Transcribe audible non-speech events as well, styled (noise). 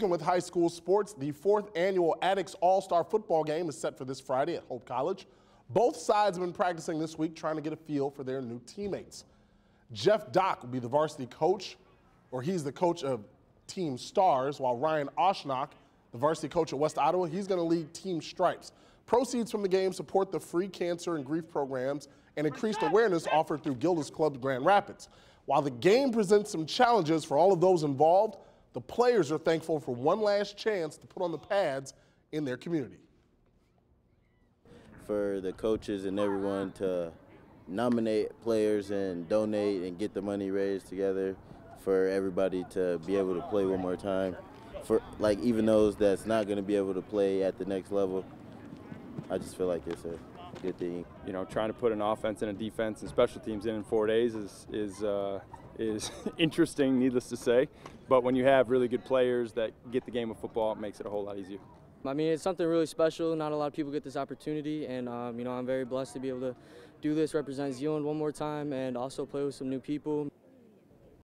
With high school sports, the fourth annual Addix All-Star Football Game is set for this Friday at Hope College. Both sides have been practicing this week trying to get a feel for their new teammates. Jeff Dock will be the varsity coach, or he's the coach of Team Stars, while Ryan Oshnock, the varsity coach at West Ottawa, he's going to lead Team Stripes. Proceeds from the game support the free cancer and grief programs and increased awareness offered through Gilda's Club Grand Rapids. While the game presents some challenges for all of those involved, the players are thankful for one last chance to put on the pads in their community. For the coaches and everyone to nominate players and donate and get the money raised together for everybody to be able to play one more time. For like even those that's not going to be able to play at the next level, I just feel like it's a good thing. You know, trying to put an offense and a defense and special teams in in four days is is uh, is (laughs) interesting, needless to say. But when you have really good players that get the game of football, it makes it a whole lot easier. I mean, it's something really special. Not a lot of people get this opportunity, and um, you know, I'm very blessed to be able to do this, represent Zeeland one more time, and also play with some new people.